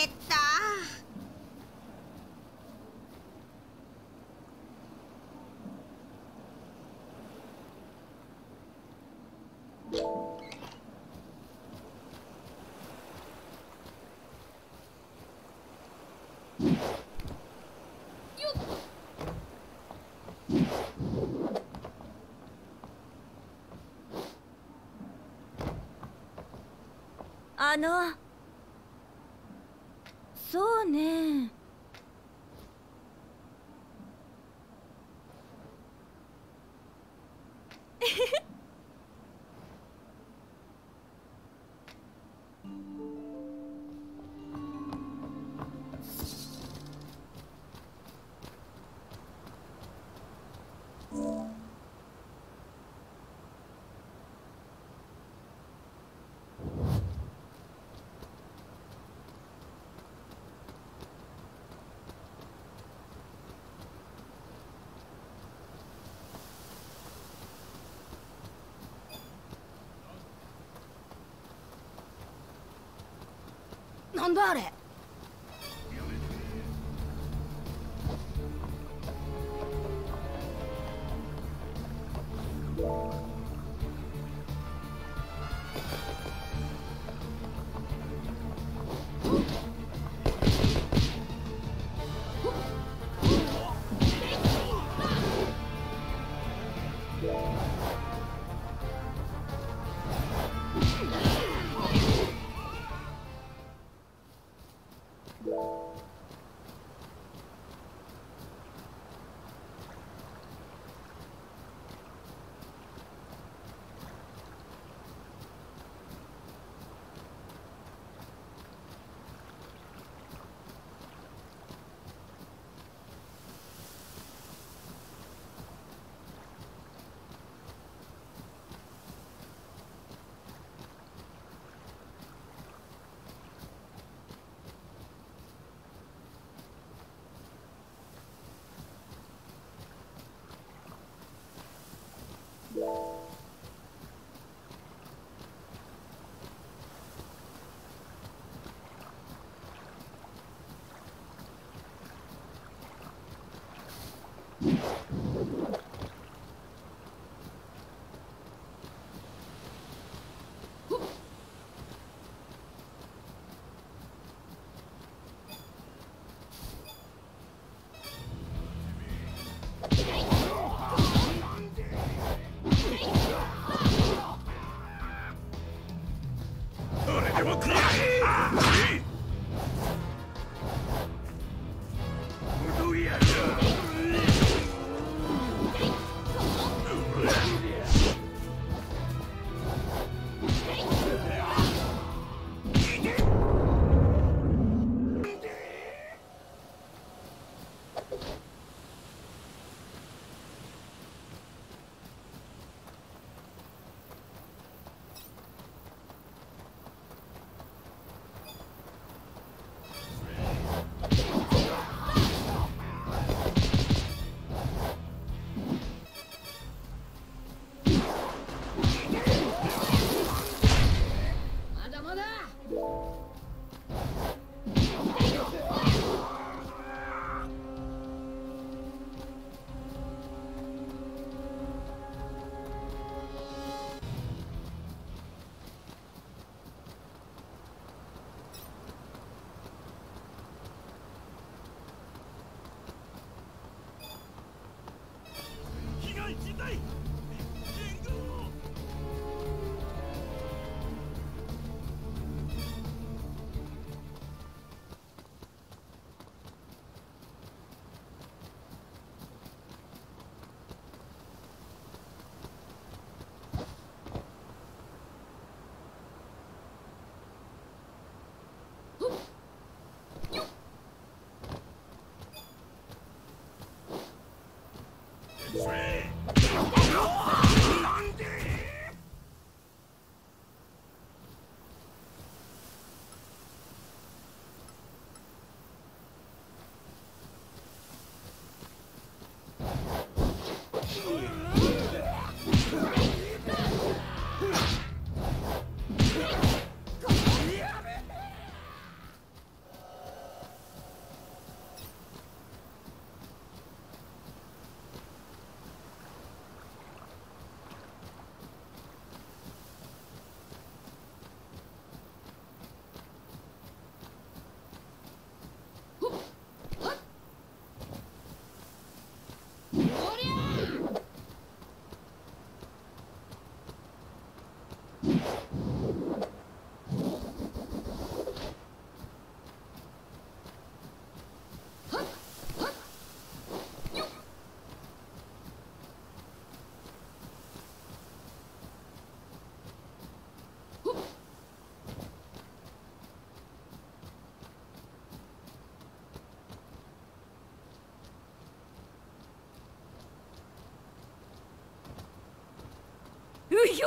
減った。あのそうね。なんだあれ？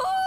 う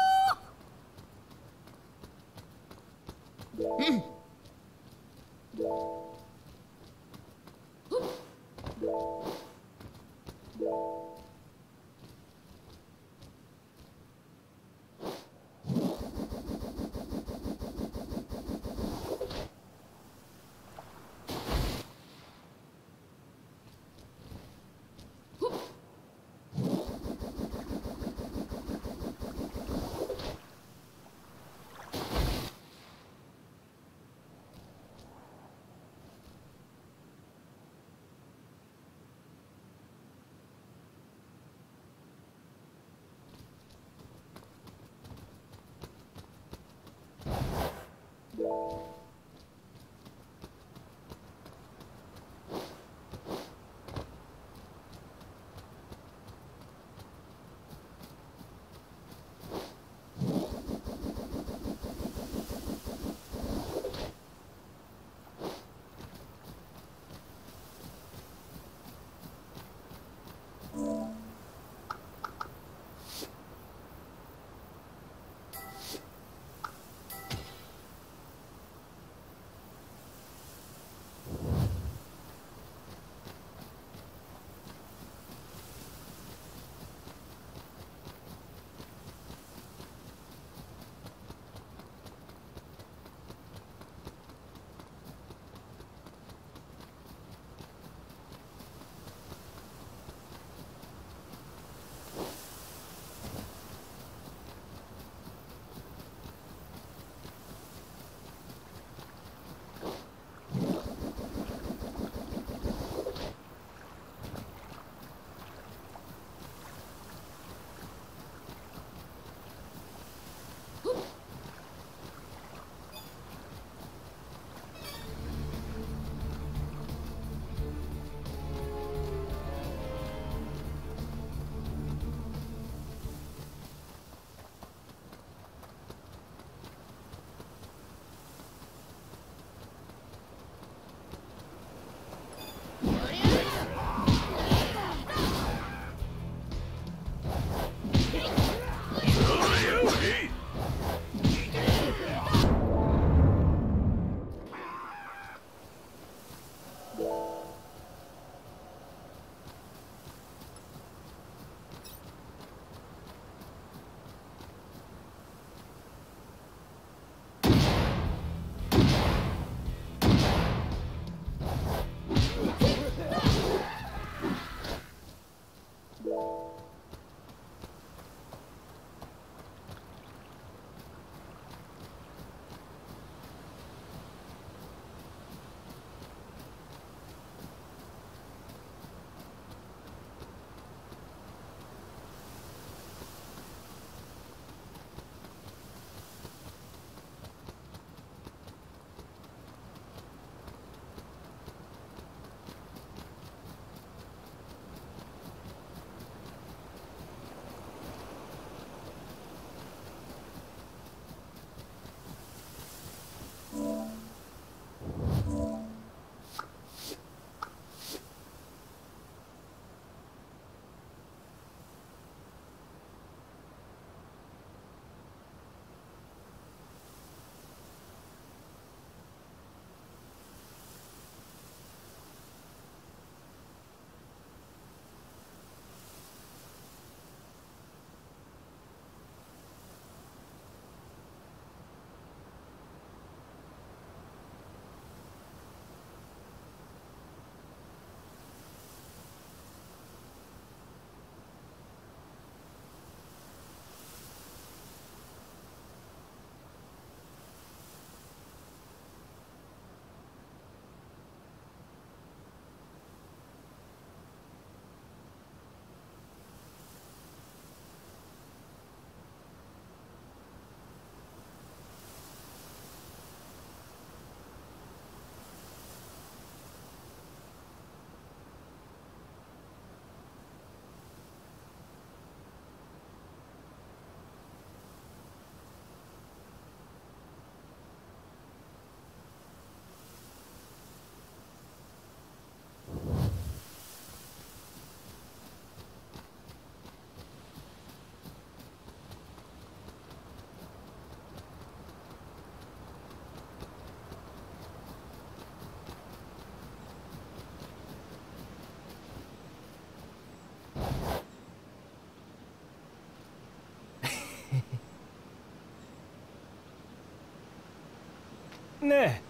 ね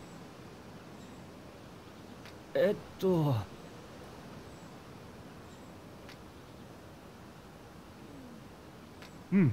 え。えっと。うん。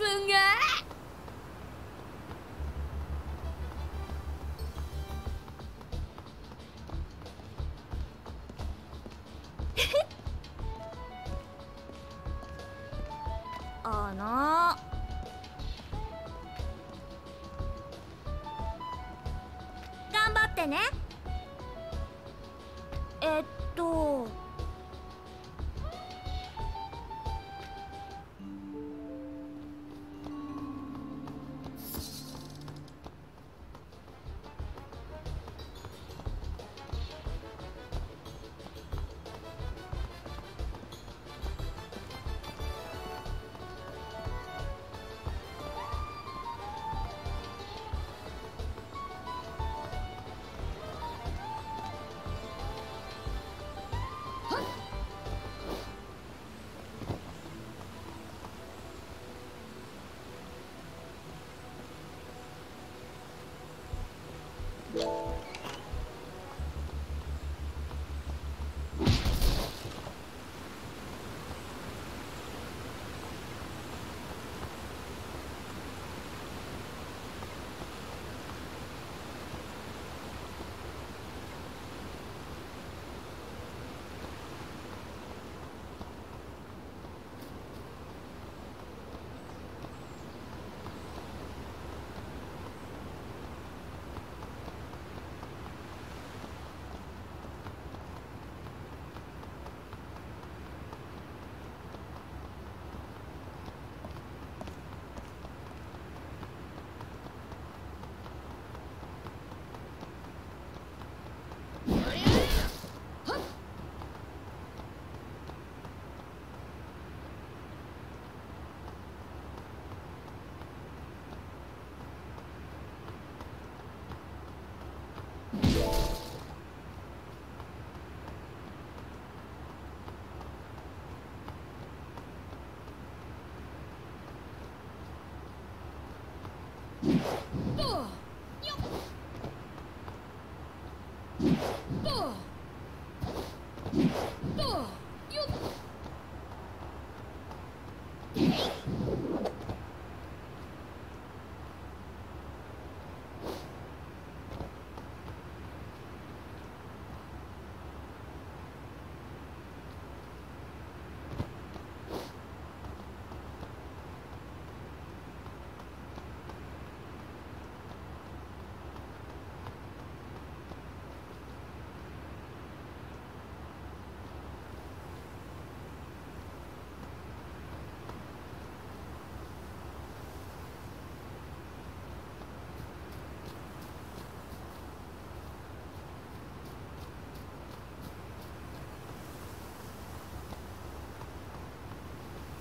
すげえ あの。頑張ってね。えっと。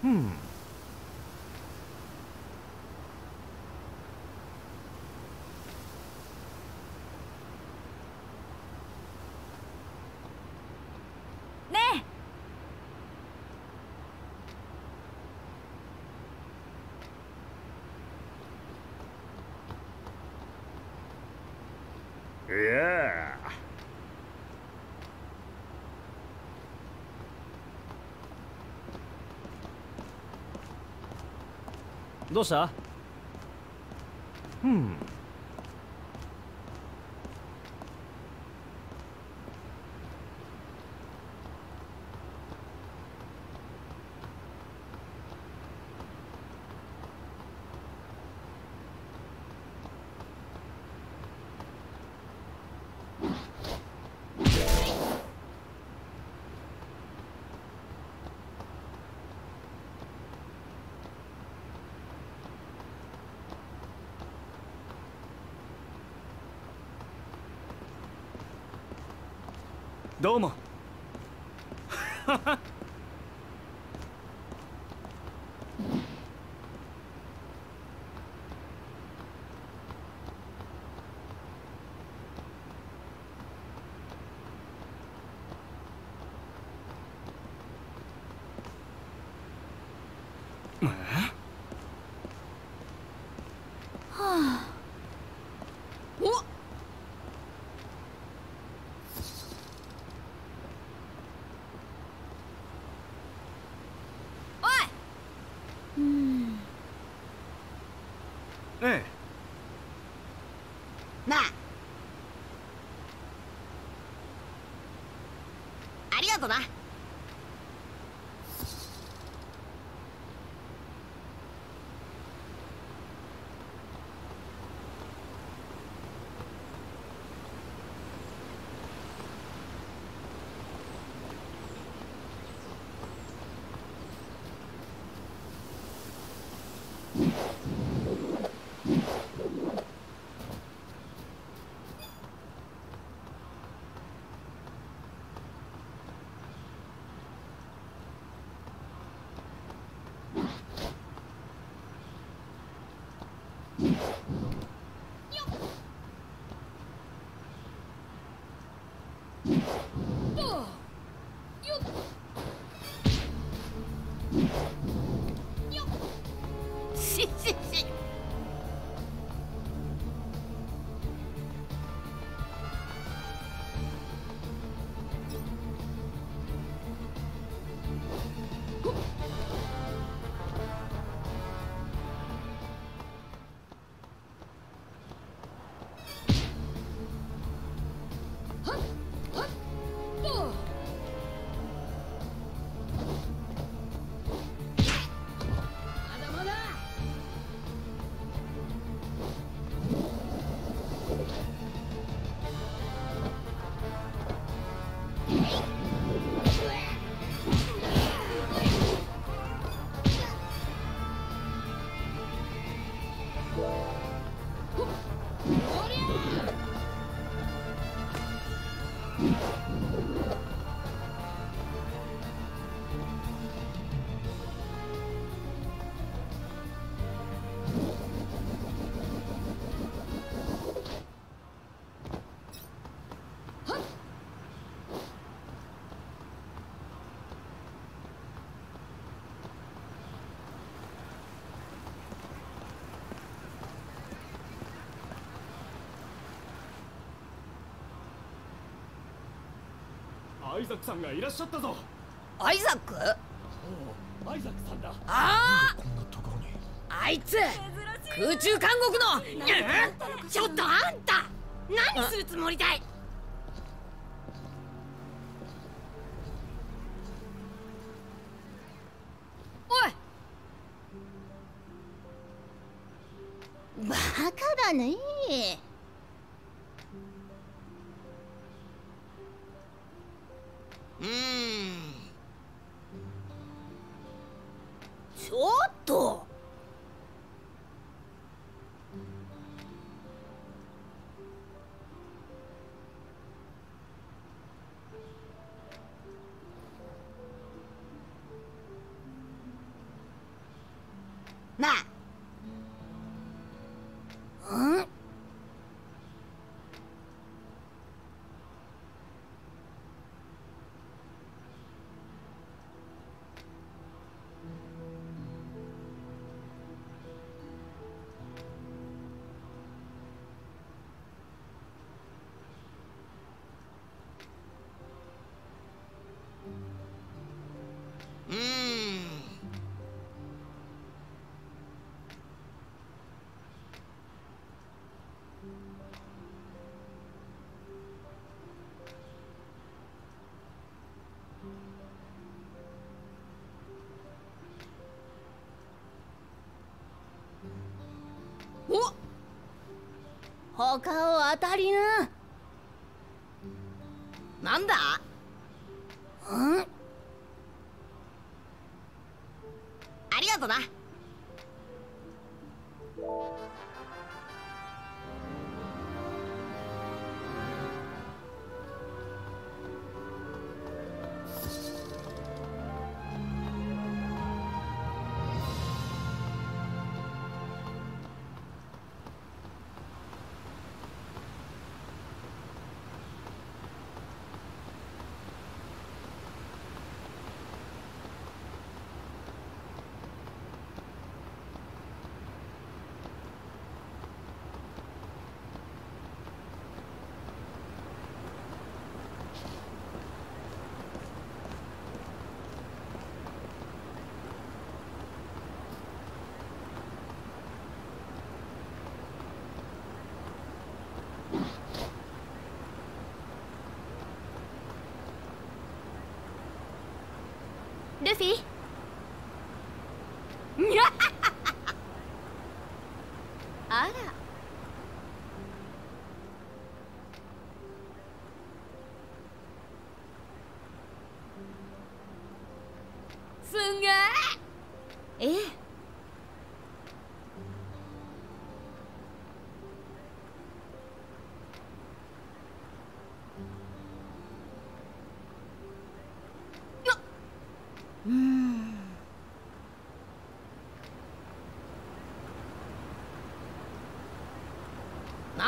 Hmm. どうした？うんどうもおおいうんえなあ。ありがとな。イザックさんがいらっしゃったぞ。アイザック？アイザックさんだ。あこんなところにああい。つ空中監獄のちょっとあんた何するつもりだい？他を当たりな。なんだ？Luffy,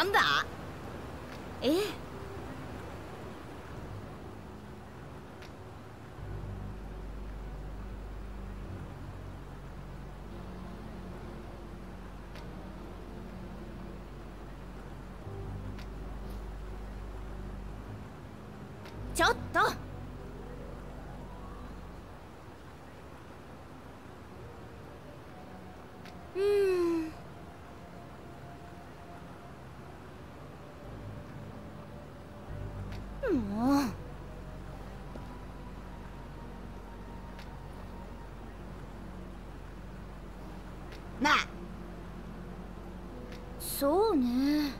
なんだ？ええちょっとうんもうなあ。そうね。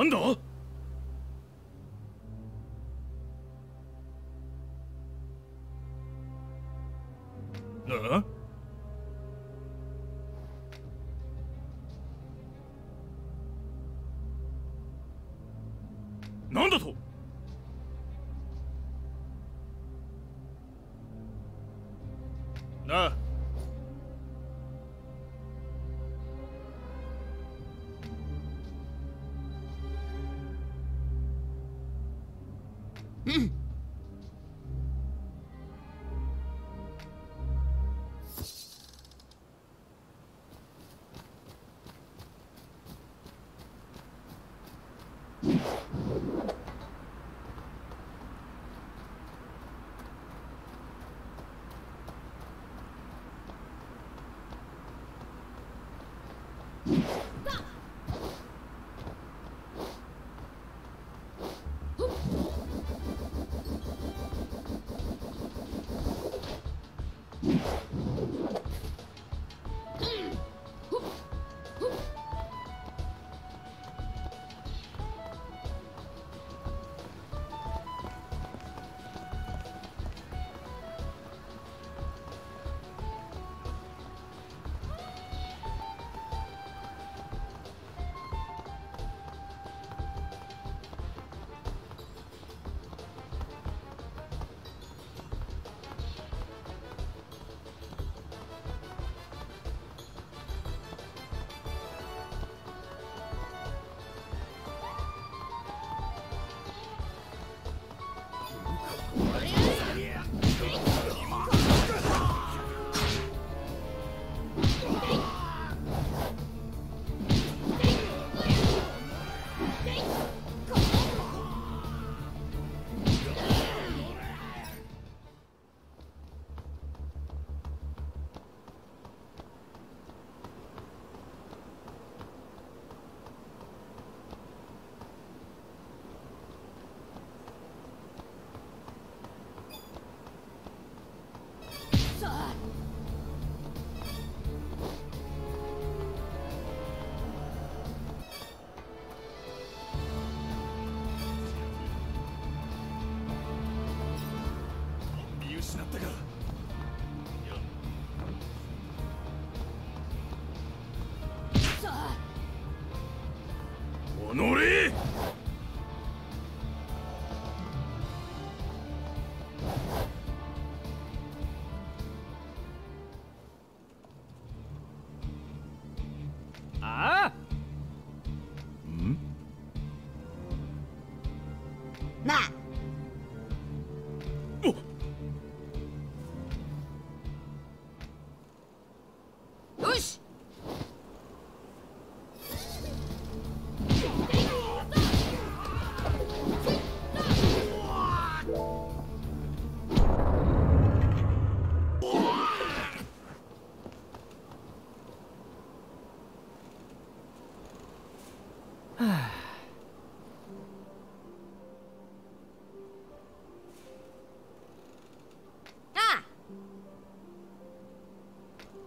なんだ？失ったかおのれああ。ん？なあ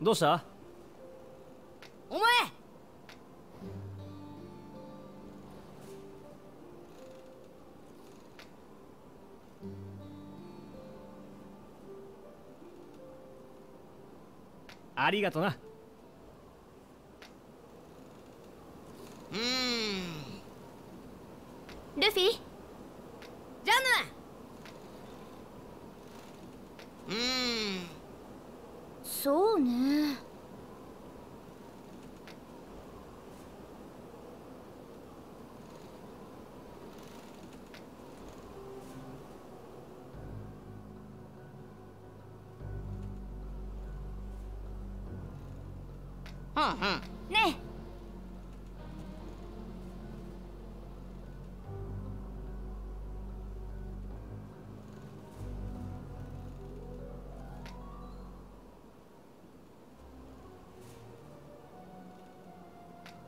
どうした？お前！ありがとな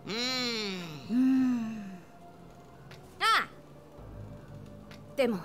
うーん。うん。ああ。でも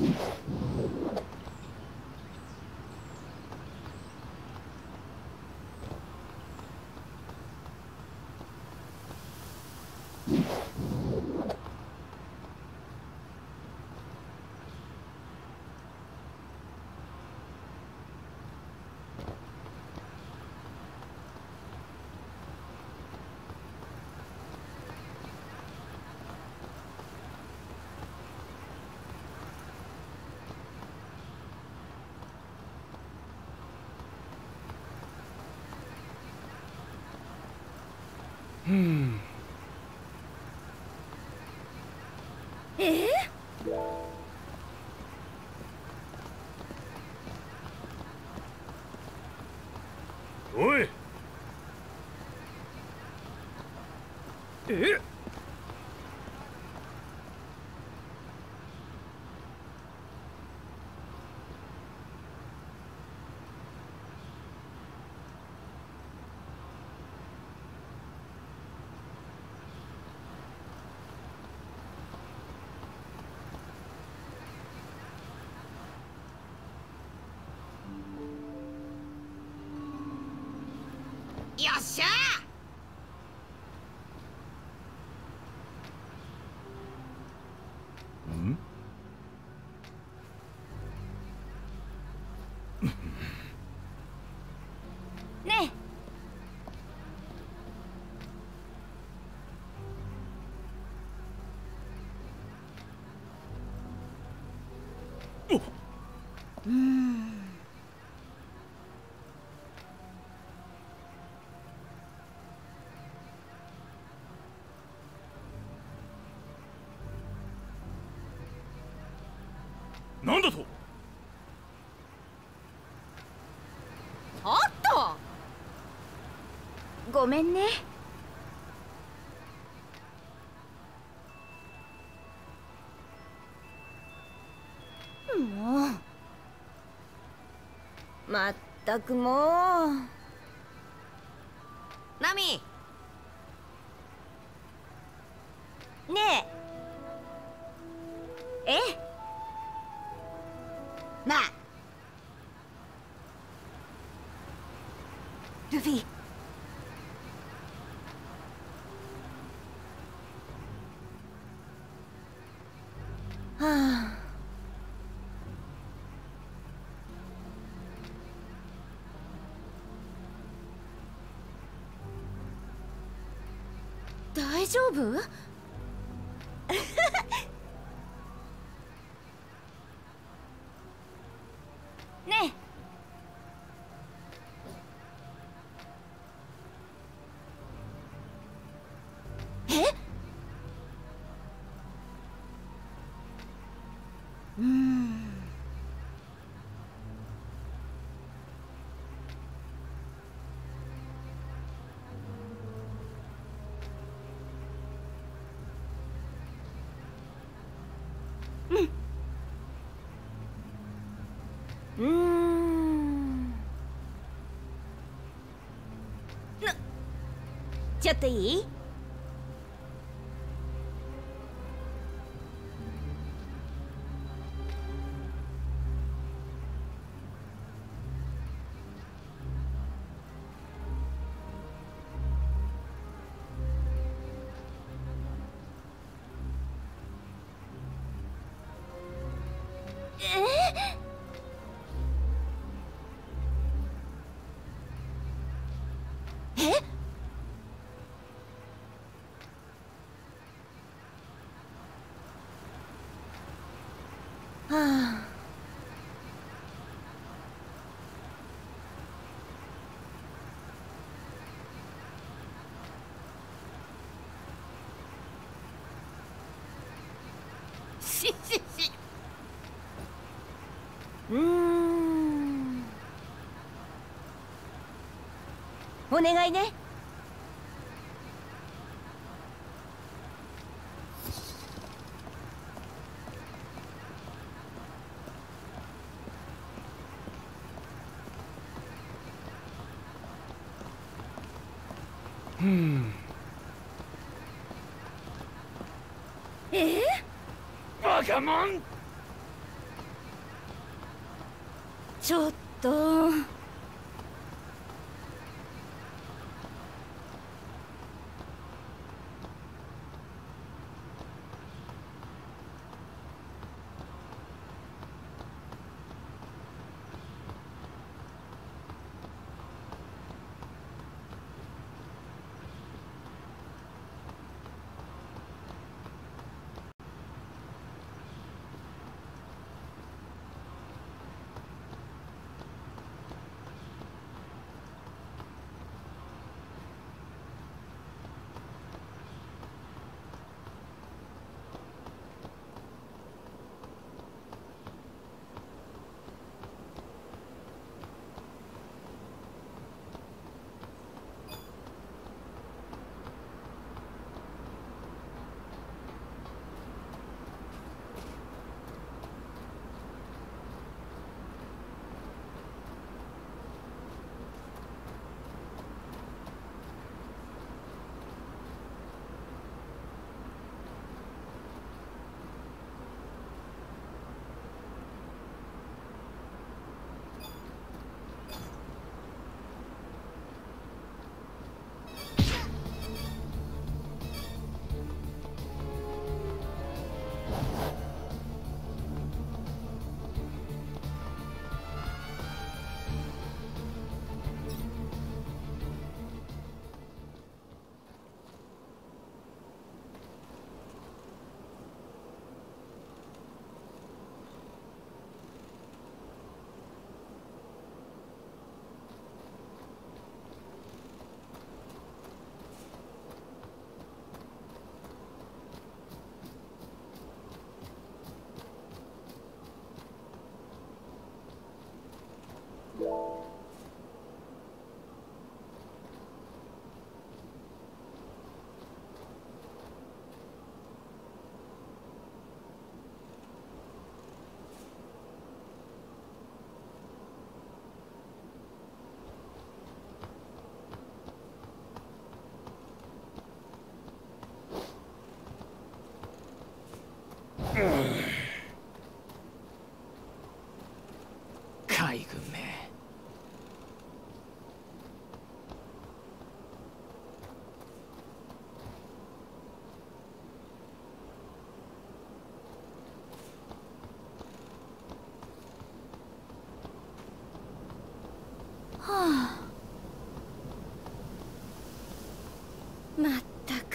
you えおいえよっしゃなんだと？ちょっと！ごめんね。もう。まったくもう。ナミ！夫？うーん。なちょっといい？お願いね。えバカモン。ちょっと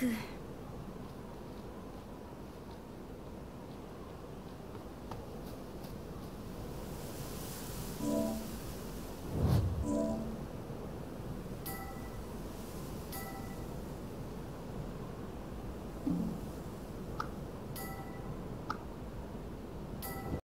く。